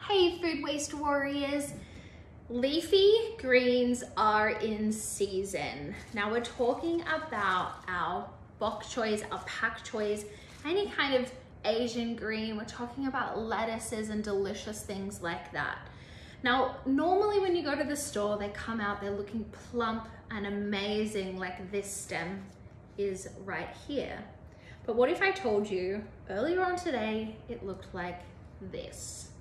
Hey food waste warriors. Leafy greens are in season. Now we're talking about our bok choys, our pak choys, any kind of Asian green. We're talking about lettuces and delicious things like that. Now, normally when you go to the store, they come out, they're looking plump and amazing like this stem is right here. But what if I told you earlier on today, it looked like this?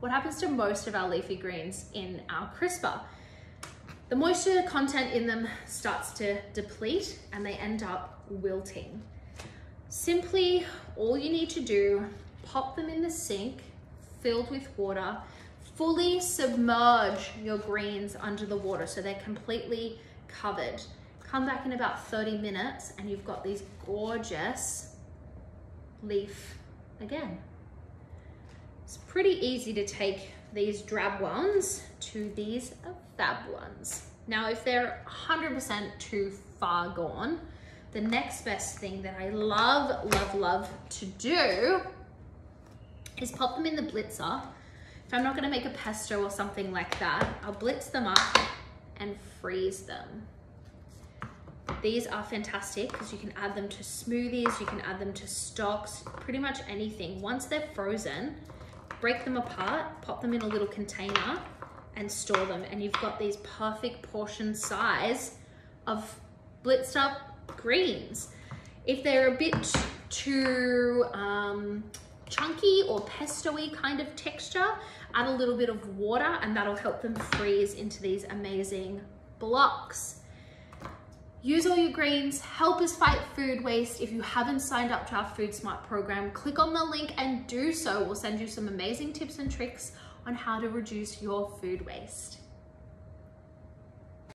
What happens to most of our leafy greens in our crisper? The moisture content in them starts to deplete and they end up wilting. Simply, all you need to do, pop them in the sink filled with water, fully submerge your greens under the water so they're completely covered. Come back in about 30 minutes and you've got these gorgeous leaf again. It's pretty easy to take these drab ones to these fab ones. Now, if they're 100% too far gone, the next best thing that I love, love, love to do is pop them in the blitzer if I'm not gonna make a pesto or something like that, I'll blitz them up and freeze them. These are fantastic because you can add them to smoothies, you can add them to stocks, pretty much anything. Once they're frozen, break them apart, pop them in a little container and store them. And you've got these perfect portion size of blitzed up greens. If they're a bit too um, chunky or pesto-y kind of texture, add a little bit of water and that'll help them freeze into these amazing blocks. Use all your greens, help us fight food waste. If you haven't signed up to our Food Smart program, click on the link and do so. We'll send you some amazing tips and tricks on how to reduce your food waste.